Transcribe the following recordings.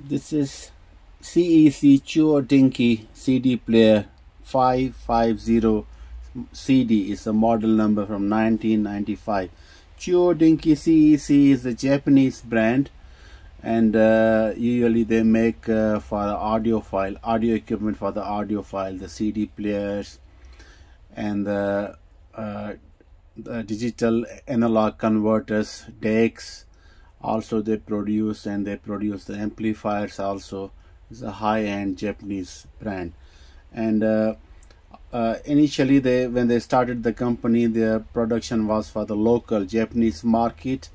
This is CEC Chuo Denki CD player 550 CD is a model number from 1995. Chuo Denki CEC is a Japanese brand and uh, usually they make uh, for the audiophile audio equipment for the audiophile the CD players and the, uh, the digital analog converters DACs also they produce and they produce the amplifiers also. It's a high-end Japanese brand. And uh, uh, initially they when they started the company their production was for the local Japanese market.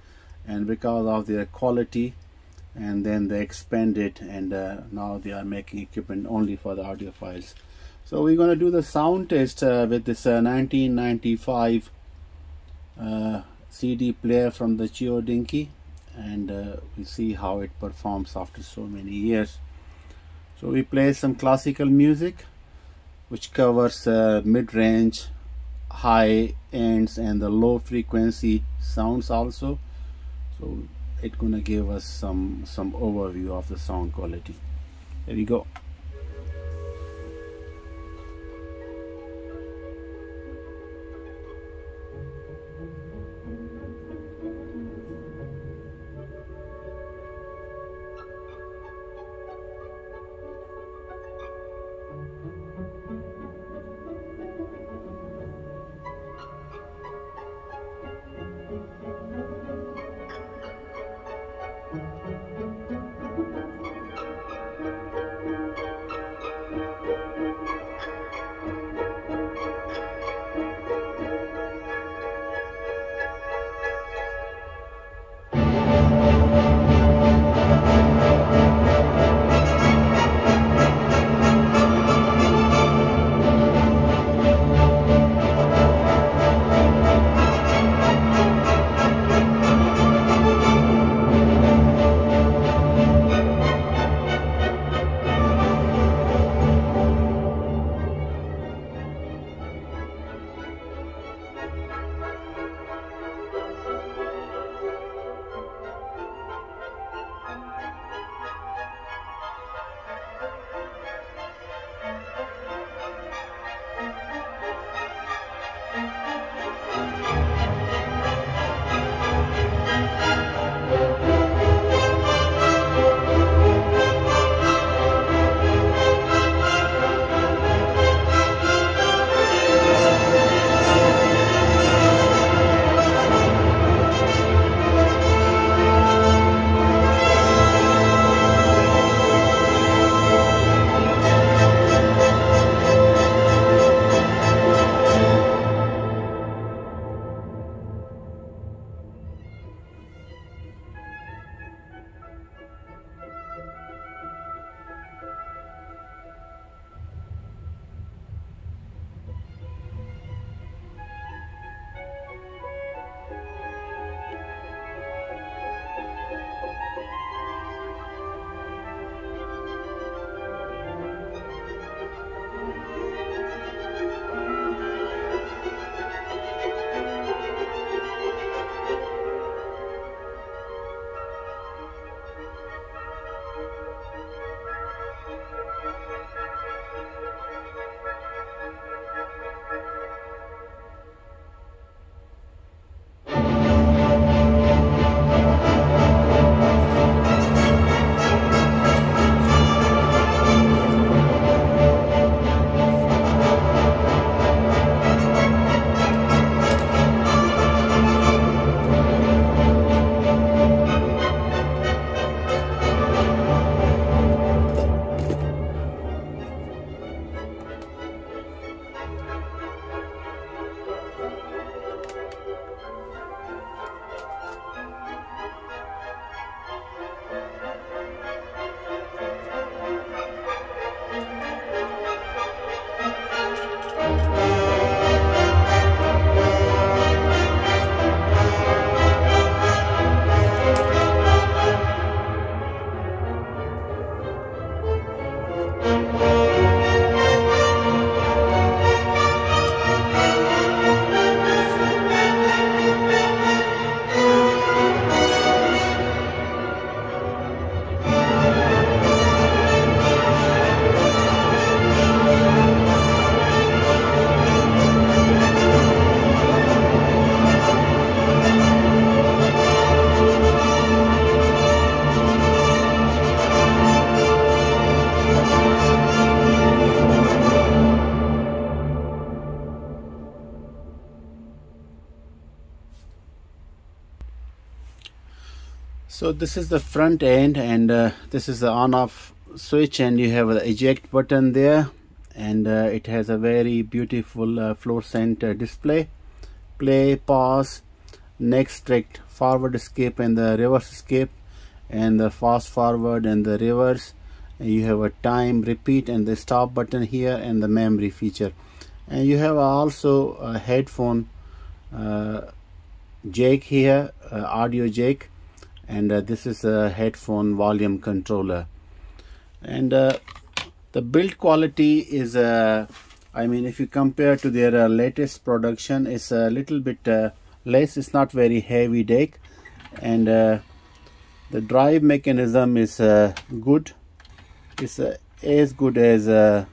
And because of their quality and then they expanded and uh, now they are making equipment only for the audiophiles so we're going to do the sound test uh, with this 1995 uh, uh, CD player from the Chuo Denki and uh, we see how it performs after so many years. So we play some classical music which covers uh, mid-range high ends and the low frequency sounds also. So it's gonna give us some some overview of the sound quality. There we go so this is the front end and uh, this is the on off switch and you have the eject button there and uh, it has a very beautiful uh, fluorescent display. Play pause next direct forward escape and the reverse escape and the fast forward and the reverse. And you have a time repeat and the stop button here and the memory feature. And you have also a headphone uh, jack here uh, audio jack and uh, this is a headphone volume controller. And uh, the build quality is uh, I mean if you compare to their uh, latest production it's a little bit uh, less it's not very heavy deck. And uh, the drive mechanism is good. It's as good as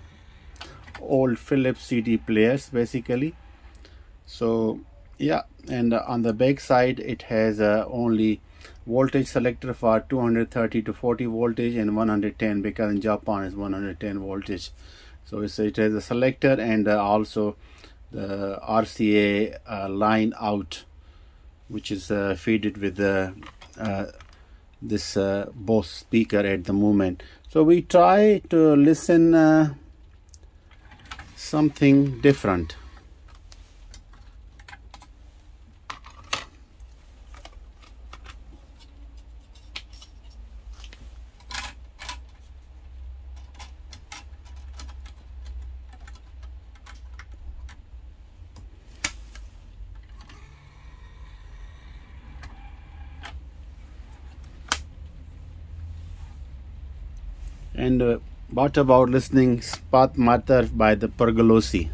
old Philips CD players basically. So yeah. And on the back side it has only voltage selector for 230 to 40 voltage and 110 because in Japan is 110 voltage. So it has a selector and uh, also the RCA uh, line out which is uh, fed with the uh, this uh, Bose speaker at the moment. So we try to listen uh, something different And uh, what about listening Stabat Mater by the Pergolesi?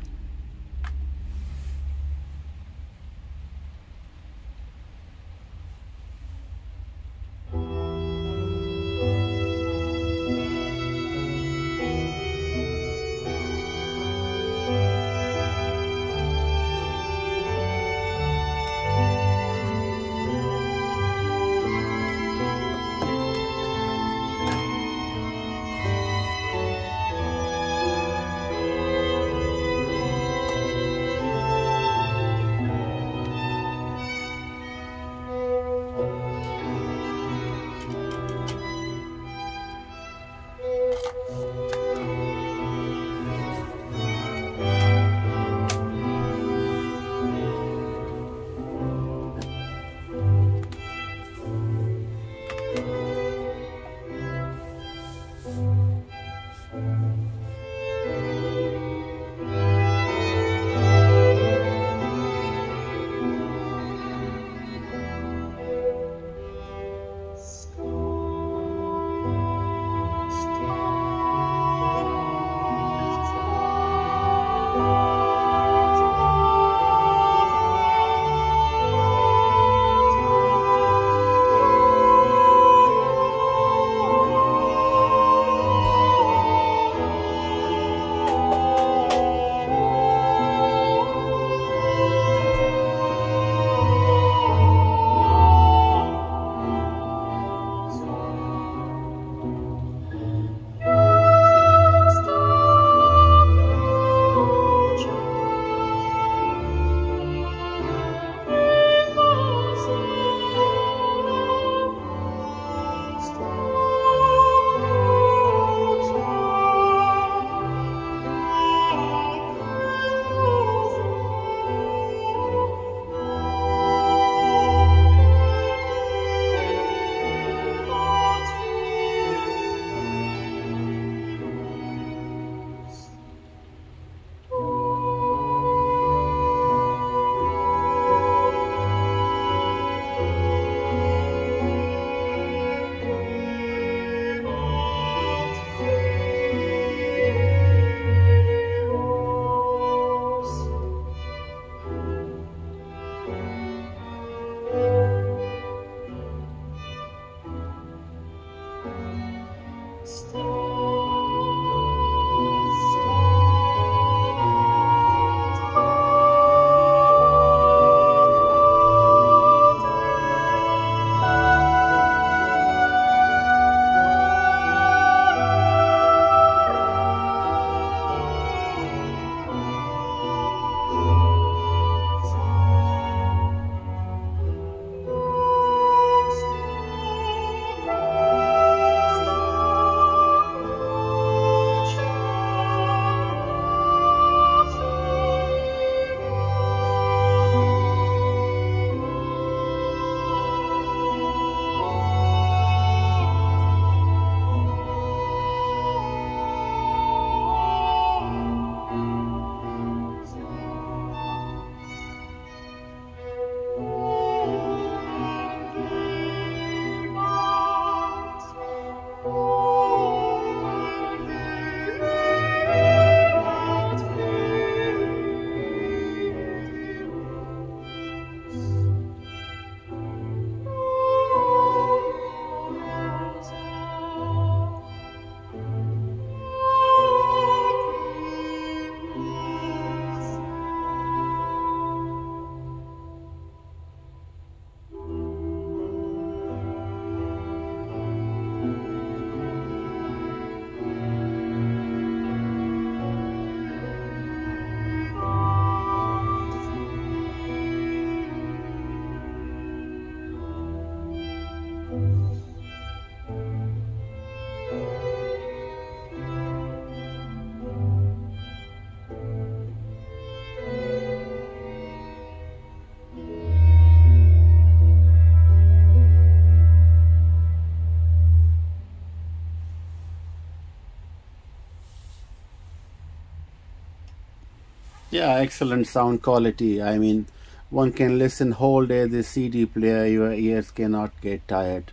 Yeah, excellent sound quality. I mean, one can listen whole day this CD player. Your ears cannot get tired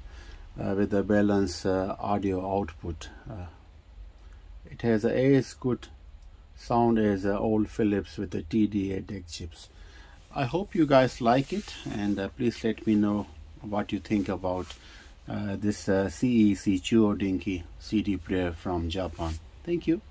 uh, with the balanced uh, audio output. Uh, it has a as good sound as old Philips with the TDA DAC chips. I hope you guys like it and uh, please let me know what you think about uh, this uh, CEC Chuo Denki CD player from Japan. Thank you.